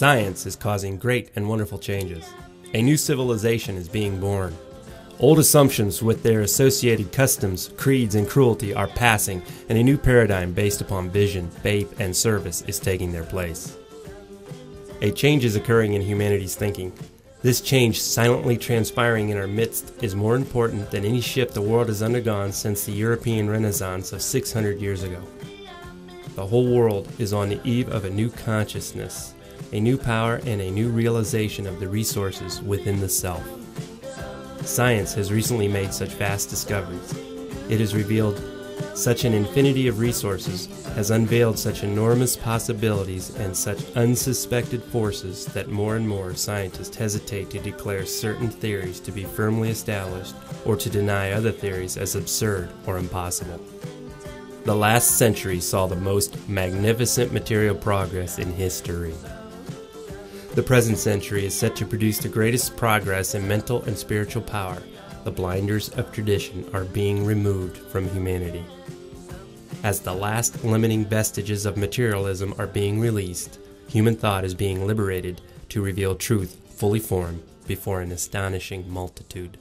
Science is causing great and wonderful changes. A new civilization is being born. Old assumptions with their associated customs, creeds, and cruelty are passing, and a new paradigm based upon vision, faith, and service is taking their place. A change is occurring in humanity's thinking. This change, silently transpiring in our midst, is more important than any shift the world has undergone since the European Renaissance of 600 years ago. The whole world is on the eve of a new consciousness, a new power, and a new realization of the resources within the self. Science has recently made such vast discoveries. It has revealed such an infinity of resources, has unveiled such enormous possibilities and such unsuspected forces that more and more scientists hesitate to declare certain theories to be firmly established or to deny other theories as absurd or impossible. The last century saw the most magnificent material progress in history. The present century is set to produce the greatest progress in mental and spiritual power. The blinders of tradition are being removed from humanity. As the last limiting vestiges of materialism are being released, human thought is being liberated to reveal truth fully formed before an astonishing multitude.